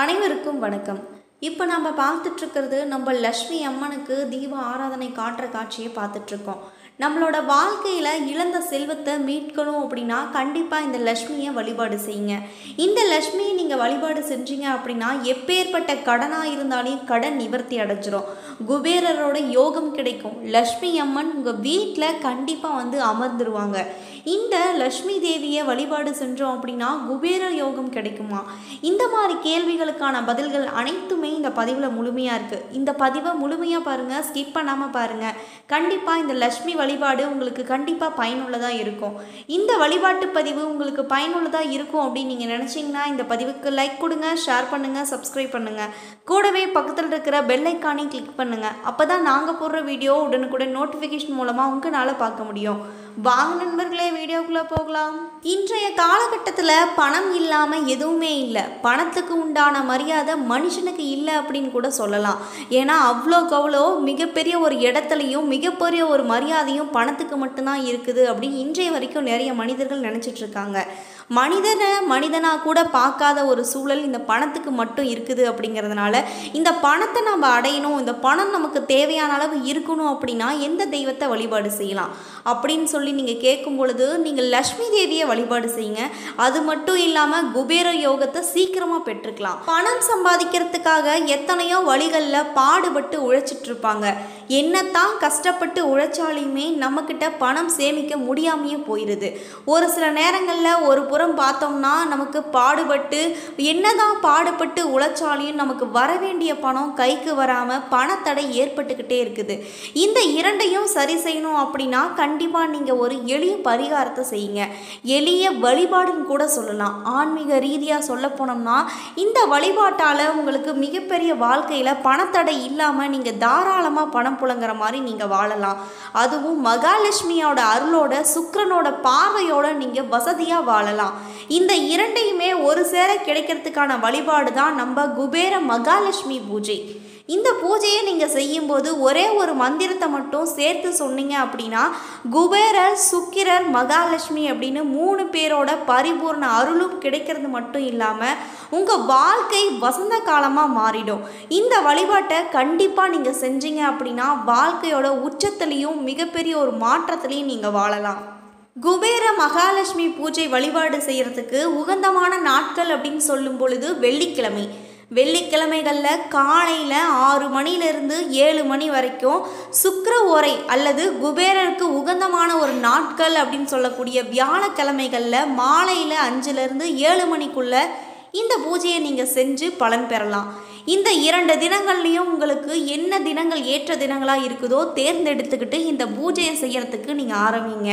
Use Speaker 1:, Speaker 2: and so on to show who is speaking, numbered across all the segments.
Speaker 1: அனைவருக்கும் வணக்கம். இப்போ நம்ம பார்த்துட்ருக்கிறது நம்ம லக்ஷ்மி அம்மனுக்கு தீப ஆராதனை காட்டுற காட்சியை பார்த்துட்ருக்கோம் நம்மளோட வாழ்க்கையில் இழந்த செல்வத்தை மீட்கணும் அப்படின்னா கண்டிப்பாக இந்த லக்ஷ்மியை வழிபாடு செய்யுங்க. இந்த லக்ஷ்மியை நீங்கள் வழிபாடு செஞ்சீங்க அப்படின்னா எப்பேற்பட்ட கடனாக இருந்தாலும் கடன் நிவர்த்தி அடைஞ்சிரும். குபேரரோட யோகம் கிடைக்கும். லக்ஷ்மி அம்மன் உங்கள் வீட்டில் கண்டிப்பாக வந்து அமர்ந்துருவாங்க. இந்த லக்ஷ்மி தேவியை வழிபாடு செஞ்சோம் அப்படின்னா குபேர யோகம் கிடைக்குமா? இந்த மாதிரி கேள்விகளுக்கான பதில்கள் அனைத்துமே இந்த பதிவில் முழுமையாக இருக்குது இந்த பதிவை முழுமையாக பாருங்கள் ஸ்கிப் பண்ணாமல் பாருங்கள் கண்டிப்பாக இந்த லக்ஷ்மி வழிபாடு உங்களுக்கு கண்டிப்பாக பயனுள்ளதாக இருக்கும். இந்த வழிபாட்டு பதிவு உங்களுக்கு பயனுள்ளதாக இருக்கும் அப்படின்னு நீங்கள் நினச்சிங்கன்னா இந்த பதிவுக்கு லைக் கொடுங்க ஷேர் பண்ணுங்கள் சப்ஸ்கிரைப் பண்ணுங்கள் கூடவே பக்கத்தில் இருக்கிற பெல் ஐக்கானையும் கிளிக் பண்ணுங்கள் அப்போ தான் நாங்கள் போடுற வீடியோ உடனுக்குடன் நோட்டிஃபிகேஷன் மூலமாக உங்களால் பார்க்க முடியும். வாங்க நண்பர்களே வீடியோக்குள்ளே போகலாம். இன்றைய காலகட்டத்தில் பணம் இல்லாமல் எதுவுமே இல்லை. பணத்துக்கு உண்டான மரியாதை மனுஷனுக்கு இல்லை அப்படின்னு கூட சொல்லலாம். ஏன்னா அவ்வளோக்கு அவ்வளோ மிகப்பெரிய ஒரு இடத்துலையும் மிகப்பெரிய ஒரு மரியாதையும் பணத்துக்கு மட்டும்தான் இருக்குது அப்படின்னு இன்றைய வரைக்கும் நிறைய மனிதர்கள் நினச்சிட்ருக்காங்க மனிதனை மனிதனாக கூட பார்க்காத ஒரு சூழல் இந்த பணத்துக்கு மட்டும் இருக்குது அப்படிங்கிறதுனால இந்த பணத்தை நம்ம அடையணும் இந்த பணம் நமக்கு தேவையான அளவு இருக்கணும் அப்படின்னா எந்த தெய்வத்தை வழிபாடு செய்யலாம்? அப்படின்னு சொல்லி நீங்கள் கேட்கும் பொழுது நீங்கள் லக்ஷ்மி தேவியை வழிபாடு செய்யுங்க. அது மட்டும் இல்லாமல் குபேர யோகத்தை சீக்கிரமாக பெற்றுக்கலாம். பணம் சம்பாதிக்கிறதுக்காக எத்தனையோ வழிகளில் பாடுபட்டு உழைச்சிட்டு இருப்பாங்க. என்னத்தான் கஷ்டப்பட்டு உழைச்சாலையுமே நம்மக்கிட்ட பணம் சேமிக்க முடியாமையே போயிடுது ஒரு சில நேரங்களில் ஒரு புறம் பார்த்தோம்னா நமக்கு பாடுபட்டு என்னதான் பாடுபட்டு உழைச்சாலையும் நமக்கு வர வேண்டிய பணம் கைக்கு வராமல் பணத்தடை ஏற்பட்டுக்கிட்டே இருக்குது. இந்த இரண்டையும் சரி செய்யணும் அப்படின்னா கண்டிப்பாக நீங்கள் ஒரு எளிய பரிகாரத்தை செய்யுங்க. எளிய வழிபாடுன்னு கூட சொல்லலாம். ஆன்மீக ரீதியாக சொல்ல போனோம்னா இந்த வழிபாட்டால் உங்களுக்கு மிகப்பெரிய வாழ்க்கையில் பணத்தடை இல்லாமல் நீங்கள் தாராளமாக பணம் புலங்குற மாதிரி நீங்கள் வாழலாம். அதுவும் மகாலட்சுமியோட அருளோட சுக்கிரனோட பார்வையோட நீங்கள் வசதியாக வாழலாம். இந்த இரண்டையுமே ஒரு சேர கிடைக்கிறதுக்கான வழிபாடு தான் நம்ம குபேர மகாலட்சுமி பூஜை. இந்த பூஜையை நீங்கள் செய்யும்போது ஒரே ஒரு மந்திரத்தை மட்டும் சேர்த்து சொன்னீங்க அப்படின்னா குபேரர் சுக்கிரர் மகாலட்சுமி அப்படின்னு மூணு பேரோட பரிபூர்ண அருளும் கிடைக்கிறது மட்டும் இல்லாமல் உங்கள் வாழ்க்கை வசந்த காலமாக மாறிடும். இந்த வழிபாட்டை கண்டிப்பாக நீங்கள் செஞ்சீங்க அப்படின்னா வாழ்க்கையோட உச்சத்துலேயும் மிகப்பெரிய ஒரு மாற்றத்துலேயும் நீங்கள் வாழலாம். குபேர மகாலட்சுமி பூஜை வழிபாடு செய்கிறதுக்கு உகந்தமான நாட்கள் அப்படின்னு சொல்லும் பொழுது வெள்ளிக்கிழமை. வெள்ளிக்கிழமைகளில் காலையில் ஆறு மணிலேருந்து ஏழு மணி வரைக்கும் சுக்கர ஓரை அல்லது குபேரருக்கு உகந்தமான ஒரு நாட்கள் அப்படின்னு சொல்லக்கூடிய வியாழக்கிழமைகளில் மாலையில் அஞ்சுலேருந்து ஏழு மணிக்குள்ளே இந்த பூஜையை நீங்கள் செஞ்சு பலன் பெறலாம். இந்த இரண்டு தினங்கள்லேயும் உங்களுக்கு என்ன தினங்கள் ஏற்ற தினங்களாக இருக்குதோ தேர்ந்தெடுத்துக்கிட்டு இந்த பூஜையை செய்யறதுக்கு நீங்கள் ஆரம்பிங்க.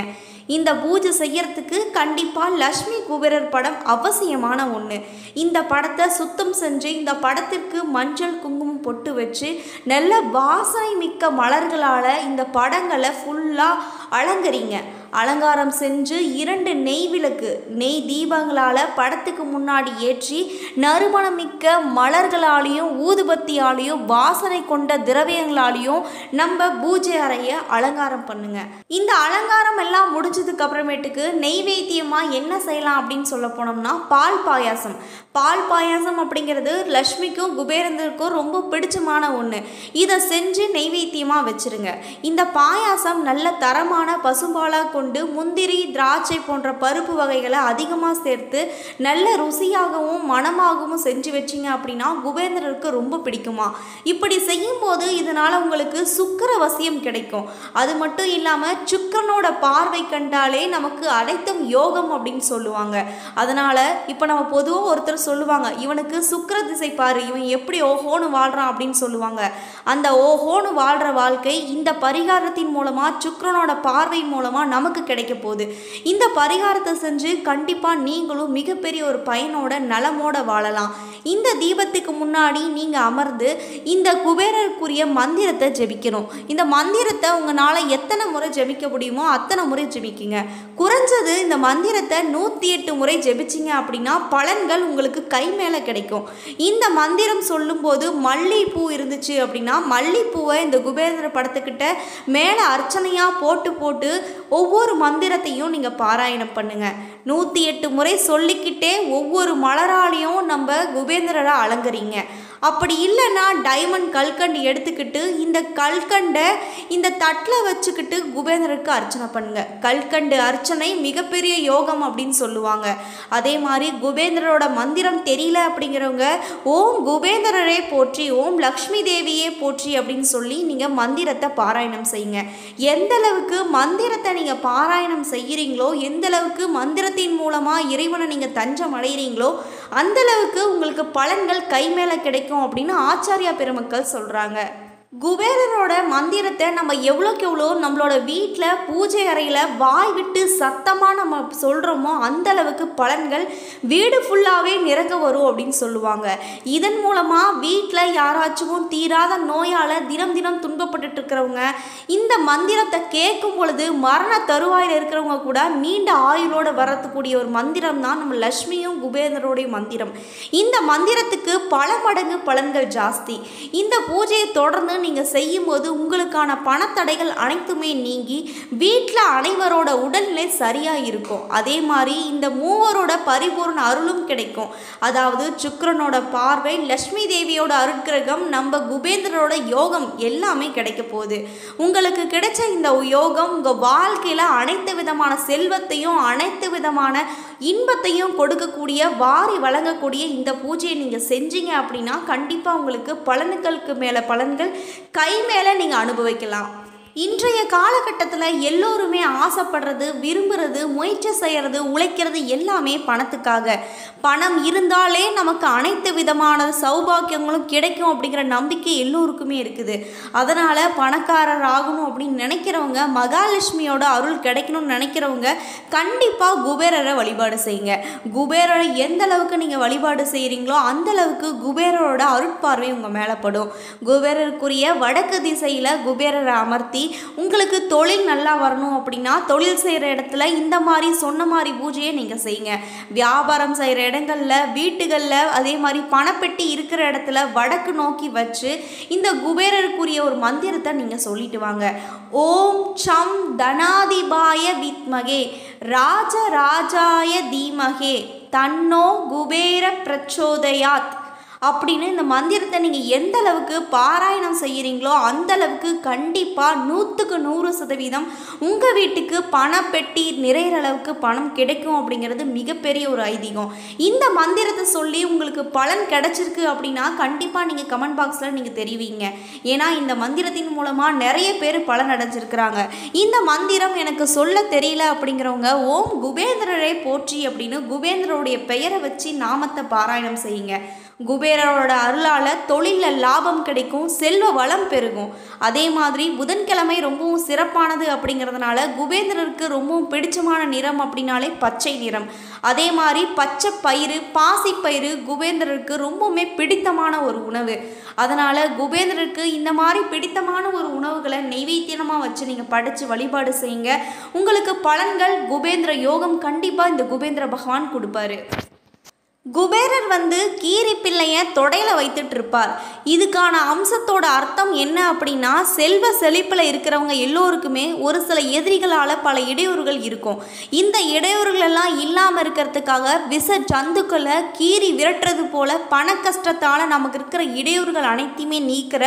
Speaker 1: இந்த பூஜை செய்யறதுக்கு கண்டிப்பாக லக்ஷ்மி குபேரர் படம் அவசியமான ஒன்று இந்த படத்தை சுத்தம் செஞ்சு இந்த படத்திற்கு மஞ்சள் குங்குமம் பொட்டு வச்சு நல்ல வாசனை மிக்க மலர்களால் இந்த படங்களை ஃபுல்லாக அலங்கரிங்க. அலங்காரம் செஞ்சு இரண்டு நெய் விளக்கு நெய் தீபங்களால் படத்துக்கு முன்னாடி ஏற்றி நறுமணமிக்க மலர்களாலேயும் ஊதுபத்தியாலேயும் வாசனை கொண்ட திரவியங்களாலேயும் நம்ம பூஜை அறையை அலங்காரம் பண்ணுங்க. இந்த அலங்காரம் எல்லாம் முடிஞ்சதுக்கு அப்புறமேட்டுக்கு நெய்வேத்தியமாக என்ன செய்யலாம் அப்படின்னு சொல்ல போனோம்னா பால் பாயாசம். பால் பாயாசம் அப்படிங்கிறது லக்ஷ்மிக்கும் குபேரந்தருக்கும் ரொம்ப பிடிச்சமான ஒன்று இதை செஞ்சு நெய்வேத்தியமாக வச்சுருங்க. இந்த பாயாசம் நல்ல தரமான பசும்பாலாக கொண்டு முந்திரி திராட்சை போன்ற பருப்பு வகைகளை அதிகமாக சேர்த்து நல்ல ருசியாகவும் மணமாகவும் செஞ்சு வச்சிங்க அப்படின்னா குபேந்திரருக்கு ரொம்ப பிடிக்குமா. இப்படி செய்யும்போது இதனால் உங்களுக்கு சுக்கர வசியம் கிடைக்கும். அது மட்டும் இல்லாமல் சுக்கரனோட பார்வை கண்டாலே நமக்கு அனைத்தும் யோகம் அப்படின்னு சொல்லுவாங்க. அதனால் இப்போ நம்ம பொதுவாக ஒருத்தர் சொல்லுவாங்க இவனுக்கு சுக்கர திசை பாரு இவன் எப்படி ஓஹோன்னு வாழ்கிறான் அப்படின்னு சொல்லுவாங்க. அந்த ஓஹோன்னு வாழ்கிற வாழ்க்கை இந்த பரிகாரத்தின் மூலமாக சுக்கரனோட பார்வை மூலமாக நமக்கு கிடைக்க போகுது. இந்த பரிகாரத்தை செஞ்சு கண்டிப்பாக நீங்களும் மிகப்பெரிய ஒரு பயனோட நலமோட வாழலாம். இந்த தீபத்துக்கு முன்னாடி நீங்கள் அமர்ந்து இந்த குபேரருக்குரிய மந்திரத்தை ஜெபிக்கணும். இந்த மந்திரத்தை உங்களால் எத்தனை முறை ஜெபிக்க முடியுமோ அத்தனை முறை ஜெபிக்குங்க. குறைஞ்சது இந்த மந்திரத்தை நூற்றி எட்டு முறை ஜெபிச்சிங்க அப்படின்னா பலன்கள் உங்களுக்கு கை மேலே கிடைக்கும். இந்த மந்திரம் சொல்லும்போது மல்லிகைப்பூ இருந்துச்சு அப்படின்னா மல்லிகைப்பூவை இந்த குபேரர் படத்துக்கிட்ட மேலே அர்ச்சனையாக போட்டு போட்டு ஒவ்வொரு ஒவ்வொரு மந்திரத்தையும் நீங்கள் பாராயணம் பண்ணுங்கள் நூற்றி எட்டு முறை சொல்லிக்கிட்டே ஒவ்வொரு மலராலையும் நம்ம குபேந்திரரை அலங்கரிங்க. அப்படி இல்லைன்னா டைமண்ட் கல்கண்டு எடுத்துக்கிட்டு இந்த கல்கண்டை இந்த தட்டில் வச்சுக்கிட்டு குபேந்தருக்கு அர்ச்சனை பண்ணுங்க. கல்கண்டு அர்ச்சனை மிகப்பெரிய யோகம் அப்படின்னு சொல்லுவாங்க. அதே மாதிரி குபேந்தரோட மந்திரம் தெரியல அப்படிங்கிறவங்க ஓம் குபேந்தரரே போற்றி ஓம் லக்ஷ்மி தேவியே போற்றி அப்படின்னு சொல்லி நீங்கள் மந்திரத்தை பாராயணம் செய்யுங்க. எந்த அளவுக்கு மந்திரத்தை நீங்கள் பாராயணம் செய்கிறீங்களோ எந்த அளவுக்கு மந்திரத்தின் மூலமாக இறைவனை நீங்கள் தஞ்சம் அடைகிறீங்களோ அந்தளவுக்கு உங்களுக்கு பலன்கள் கை மேலே கிடைக்கும் அப்படின்னு ஆச்சாரியா பெருமக்கள் சொல்கிறாங்க குபேரனோட மந்திரத்தை நம்ம எவ்வளோக்கு எவ்வளோ நம்மளோட வீட்டில் பூஜை அறையில் வாய் விட்டு சத்தமாக நம்ம சொல்கிறோமோ அந்த அளவுக்கு பலன்கள் வீடு ஃபுல்லாகவே நிறங்க வரும் அப்படின்னு சொல்லுவாங்க. இதன் மூலமாக வீட்டில் யாராச்சும் தீராத நோயால் தினம் தினம் துன்பப்பட்டுட்டு இருக்கிறவங்க இந்த மந்திரத்தை கேட்கும் பொழுது மரண தருவாயில் இருக்கிறவங்க கூட நீண்ட ஆயுளோட வரத்துக்கூடிய ஒரு மந்திரம் தான் நம்ம லக்ஷ்மியும் குபேரனுடைய மந்திரம். இந்த மந்திரத்துக்கு பல மடங்கு பலன்கள் ஜாஸ்தி. இந்த பூஜையை தொடர்ந்து நீங்கள் செய்யும்போது உங்களுக்கான பணத்தடைகள் அனைத்துமே நீங்கி வீட்டில் அனைவரோட உடல்நிலை சரியாக இருக்கும். அதே மாதிரி இந்த மூவரோட பரிபூர்ண அருளும் கிடைக்கும். அதாவது சுக்கிரனோட பார்வை லக்ஷ்மி தேவியோட அருட்கிரகம் நம்ம குபேந்திரரோட யோகம் எல்லாமே கிடைக்க போகுது. உங்களுக்கு கிடைச்ச இந்த யோகம் உங்கள் வாழ்க்கையில் அனைத்து விதமான செல்வத்தையும் அனைத்து விதமான இன்பத்தையும் கொடுக்கக்கூடிய வாரி வழங்கக்கூடிய இந்த பூஜையை நீங்கள் செஞ்சீங்க அப்படின்னா கண்டிப்பாக உங்களுக்கு பலன்களுக்கு மேலே பலன்கள் கை மேலே நீங்கள் அனுபவிக்கலாம். இன்றைய காலகட்டத்தில் எல்லோருமே ஆசைப்படுறது விரும்புறது முயற்சி செய்கிறது உழைக்கிறது எல்லாமே பணத்துக்காக. பணம் இருந்தாலே நமக்கு அனைத்து விதமான சௌபாக்கியங்களும் கிடைக்கும் அப்படிங்கிற நம்பிக்கை எல்லோருக்குமே இருக்குது. அதனால் பணக்காரர் ஆகணும் அப்படின்னு நினைக்கிறவங்க மகாலட்சுமியோட அருள் கிடைக்கணும்னு நினைக்கிறவங்க கண்டிப்பாக குபேரரை வழிபாடு செய்யுங்க. குபேரரை எந்த அளவுக்கு நீங்கள் வழிபாடு செய்கிறீங்களோ அந்த அளவுக்கு குபேரரோட அருட்பார்வை உங்கள் மேலே படும். குபேரருக்குரிய வடக்கு திசையில் குபேரரை அமர்த்தி உங்களுக்கு தொழில் நல்லா வரணும் அப்படின்னா தொழில் செய்கிற இடத்துல இந்த மாதிரி சொன்ன மாதிரி பூஜையை நீங்கள் செய்யுங்க. வியாபாரம் செய்கிற இடங்களில் வீட்டுகளில் அதே மாதிரி பணப்பெட்டி இருக்கிற இடத்துல வடக்கு நோக்கி வச்சு இந்த குபேரருக்குரிய ஒரு மந்திரத்தை நீங்கள் சொல்லிட்டு வாங்க. ஓம் சம் தனாதிபாய வித்மகே ராஜராஜாய தீமகே தன்னோ குபேர பிரச்சோதயாத். அப்படின்னு இந்த மந்திரத்தை நீங்கள் எந்த அளவுக்கு பாராயணம் செய்கிறீங்களோ அந்த அளவுக்கு கண்டிப்பாக நூற்றுக்கு நூறு சதவீதம் உங்கள் வீட்டுக்கு பணப்பெட்டி நிறையிற அளவுக்கு பணம் கிடைக்கும் அப்படிங்கிறது மிகப்பெரிய ஒரு ஐதீகம். இந்த மந்திரத்தை சொல்லி உங்களுக்கு பலன் கிடைச்சிருக்கு அப்படின்னா கண்டிப்பாக நீங்கள் கமெண்ட் பாக்ஸில் நீங்கள் தெரிவிங்க. ஏன்னா இந்த மந்திரத்தின் மூலமாக நிறைய பேர் பலன் அடைஞ்சிருக்கிறாங்க. இந்த மந்திரம் எனக்கு சொல்ல தெரியல அப்படிங்கிறவங்க ஓம் குபேந்திரரை போற்றி அப்படின்னு குபேந்திரருடைய பெயரை வச்சு நாமத்தை பாராயணம் செய்யுங்க. குபேரரோட அருளால் தொழிலில் லாபம் கிடைக்கும் செல்வ வளம் பெருகும். அதே மாதிரி புதன்கிழமை ரொம்பவும் சிறப்பானது அப்படிங்கிறதுனால குபேந்திரருக்கு ரொம்பவும் பிடிச்சமான நிறம் அப்படின்னாலே பச்சை நிறம். அதே மாதிரி பச்சை பயிறு பாசிப்பயிறு குபேந்திரருக்கு ரொம்பவுமே பிடித்தமான ஒரு உணவு. அதனால் குபேந்திரருக்கு இந்த மாதிரி பிடித்தமான ஒரு உணவுகளை நெய்வேத்தியமாக வச்சு நீங்கள் படித்து வழிபாடு செய்யுங்க. உங்களுக்கு பலன்கள் குபேந்திர யோகம் கண்டிப்பாக இந்த குபேந்திர பகவான் கொடுப்பாரு. குபேரர் வந்து கீரி பிள்ளைய தொடையில வைத்துட்டு இருப்பார். இதுக்கான அம்சத்தோட அர்த்தம் என்ன அப்படின்னா செல்வ செழிப்பில் இருக்கிறவங்க எல்லோருக்குமே ஒரு சில எதிரிகளால் பல இடையூறுகள் இருக்கும். இந்த இடையூறுகளெல்லாம் இல்லாமல் இருக்கிறதுக்காக விச ஜந்துக்களை கீறி விரட்டுறது போல பண கஷ்டத்தால் நமக்கு இருக்கிற இடையூறுகள் அனைத்தையுமே நீக்கிற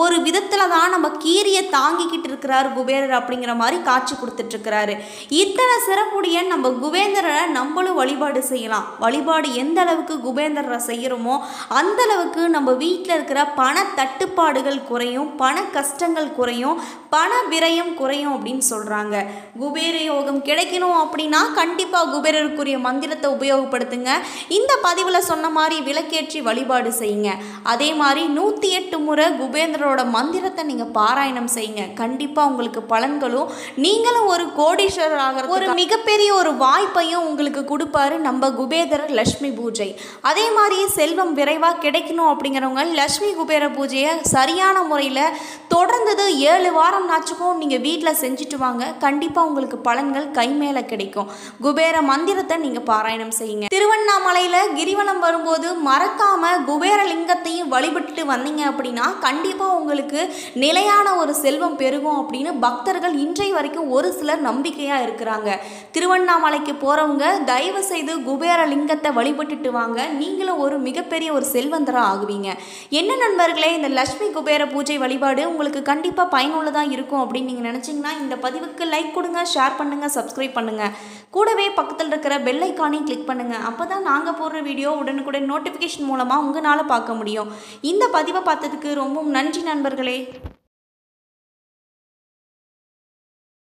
Speaker 1: ஒரு விதத்தில் தான் நம்ம கீரியை தாங்கிக்கிட்டு இருக்கிறார் குபேரர் அப்படிங்கிற மாதிரி காட்சி கொடுத்துட்ருக்கிறாரு இத்தனை சிறப்புடைய நம்ம குபேந்திரரை நம்மளும் வழிபாடு செய்யலாம். வழிபாடு எந்த எந்த அளவுக்கு குபேந்திரரை செய்கிறோமோ அந்த அளவுக்கு நம்ம வீட்டில் இருக்கிற பண தட்டுப்பாடுகள் குறையும் பண கஷ்டங்கள் குறையும் பண விரயம் குறையும் அப்படின்னு சொல்கிறாங்க குபேர யோகம் கிடைக்கணும் அப்படின்னா கண்டிப்பாக குபேரருக்குரிய மந்திரத்தை உபயோகப்படுத்துங்க. இந்த பதிவில் சொன்ன மாதிரி விளக்கேற்றி வழிபாடு செய்யுங்க. அதே மாதிரி நூற்றி எட்டு முறை குபேந்திரரோட மந்திரத்தை நீங்கள் பாராயணம் செய்யுங்க. கண்டிப்பாக உங்களுக்கு பலன்களும் நீங்களும் ஒரு கோடீஸ்வரர் ஆகிற ஒரு மிகப்பெரிய ஒரு வாய்ப்பையும் உங்களுக்கு கொடுப்பாரு நம்ம குபேதரர் லட்சுமி பூஜை. அதே மாதிரி செல்வம் விரைவாக கிடைக்கணும் அப்படிங்கிறவங்க லக்ஷ்மி குபேர பூஜையை சரியான முறையில் தொடர்ந்தது ஏழு வாரம் நாச்சுக்கும் நீங்கள் வீட்டில் செஞ்சுட்டு வாங்க. கண்டிப்பாக உங்களுக்கு பலன்கள் கை மேலே கிடைக்கும். குபேர மந்திரத்தை நீங்கள் பாராயணம் செய்யுங்க. திருவண்ணாமலையில் கிரிவலம் வரும்போது மறக்காமல் குபேரலிங்கத்தையும் வழிபட்டுட்டு வந்தீங்க அப்படின்னா கண்டிப்பாக உங்களுக்கு நிலையான ஒரு செல்வம் பெருகும் அப்படின்னு பக்தர்கள் இன்றைய வரைக்கும் ஒரு சிலர் நம்பிக்கையாக இருக்கிறாங்க. திருவண்ணாமலைக்கு போகிறவங்க தயவு செய்து குபேர லிங்கத்தை வழிபட்டு வழிபட்டுட்டு வாங்க. நீங்களும் ஒரு மிகப்பெரிய ஒரு செல்வந்தராக ஆகுவீங்க. என்ன நண்பர்களே இந்த லக்ஷ்மி குபேர பூஜை வழிபாடு உங்களுக்கு கண்டிப்பாக பயனுள்ளதாக இருக்கும் அப்படின்னு நீங்கள் நினச்சிங்கன்னா இந்த பதிவுக்கு லைக் கொடுங்க ஷேர் பண்ணுங்கள் சப்ஸ்கிரைப் பண்ணுங்கள் கூடவே பக்கத்தில் இருக்கிற பெல் ஐக்கானையும் கிளிக் பண்ணுங்கள் அப்போ தான் நாங்கள் போடுற வீடியோ உடனுக்குடன் நோட்டிஃபிகேஷன் மூலமாக உங்களால் பார்க்க முடியும். இந்த பதிவை பார்த்ததுக்கு ரொம்பவும் நன்றி நண்பர்களே.